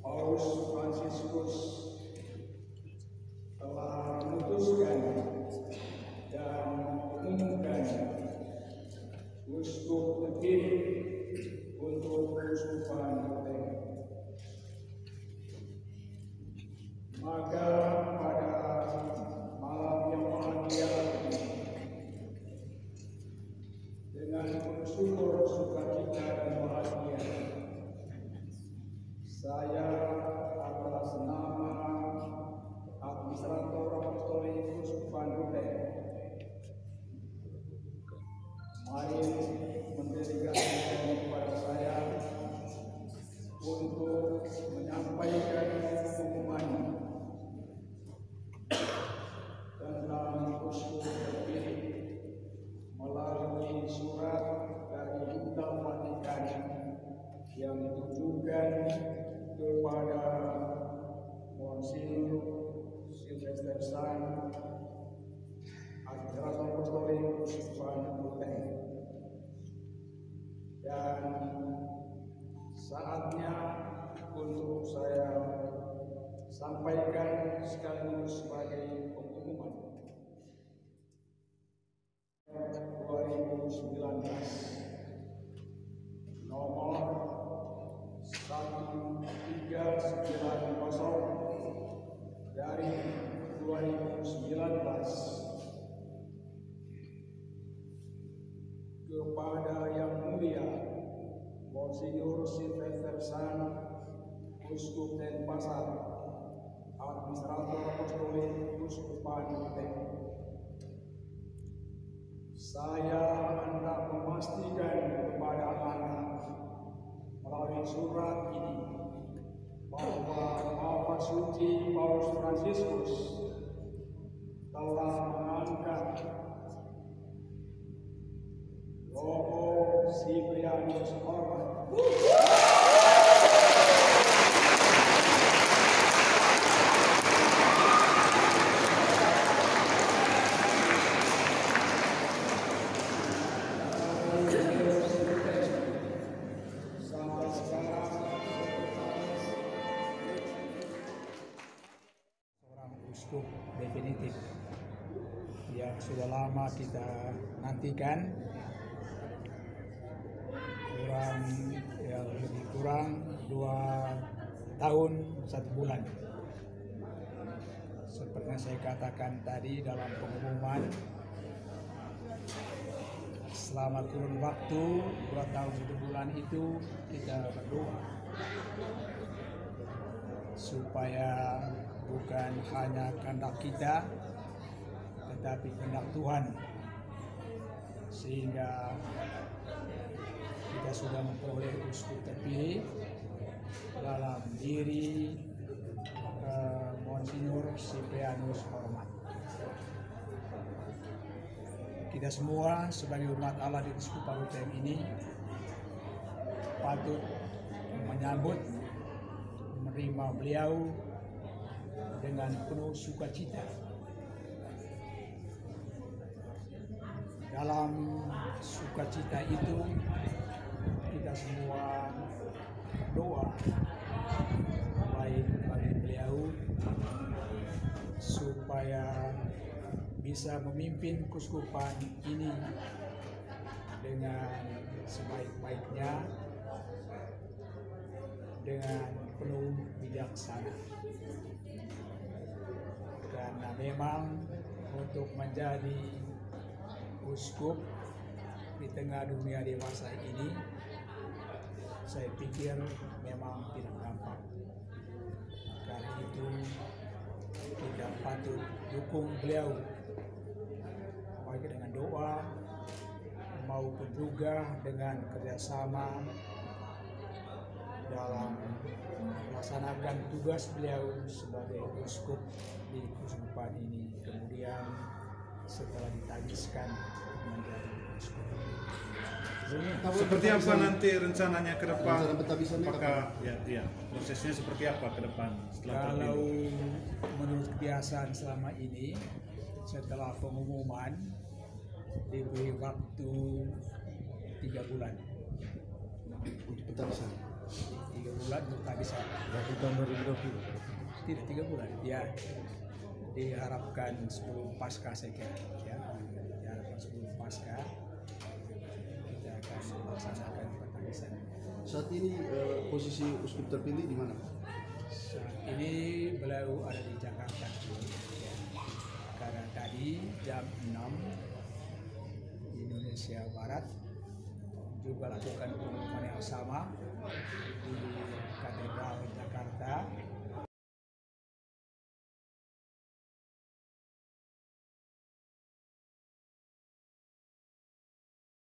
Paus Fransiskus telah memutuskan dan mengumumkan uskup terpilih untuk keuskupan Ruteng. Maka pada malam yang bahagia dengan penuh syukur, sukacita saya atas nama Administrator Apostolik Keuskupan Ruteng Mari mendelegasikan sekaligus sebagai pengumuman. 2019 nomor 1390 dari 2019 kepada yang mulia Uskup Denpasar, Administrator Apostolik Uskupan Ruteng. Saya hendak memastikan kepada Anda melalui surat ini bahwa Bapak Suci Paus Fransiskus telah mengangkat Romo Siprianus Hormat uskup definitif. Yang sudah lama kita nantikan. Kurang ya lebih kurang dua tahun satu bulan. Seperti yang saya katakan tadi dalam pengumuman selama kurun waktu dua tahun satu bulan itu kita berdoa supaya bukan hanya kehendak kita tetapi kehendak Tuhan sehingga kita sudah memperoleh uskup terpilih dalam diri eh, Monsignor Siprianus Hormat. Kita semua sebagai umat Allah di Uskupan Ruteng ini patut menyambut menerima beliau dengan penuh sukacita. Dalam sukacita itu kita semua doa baik bagi beliau supaya bisa memimpin kuskupan ini dengan sebaik-baiknya dengan penuh bijaksana karena memang untuk menjadi uskup di tengah dunia dewasa ini saya pikir memang tidak gampang karena itu kita patut dukung beliau. Baik dengan doa maupun juga dengan kerjasama dalam melaksanakan tugas beliau sebagai uskup di ini kemudian setelah ditagiskan menjadi. Seperti apa nanti rencananya ke depan? Rencana Apakah ya, ya prosesnya seperti apa ke depan setelah Kalau terpilih? menurut kebiasaan selama ini setelah pengumuman diberi waktu tiga bulan di sana. tiga bulan di sana Berarti tahun 2020. tidak tiga bulan ya diharapkan sebelum pasca saya kira ya diharapkan sebelum pasca kita akan melaksanakan sana Saat ini eh, posisi uskup terpilih di mana? saat ini beliau ada di Jakarta ya. karena tadi jam 6 di Indonesia Barat juga lakukan pengumuman yang sama di Katedral Jakarta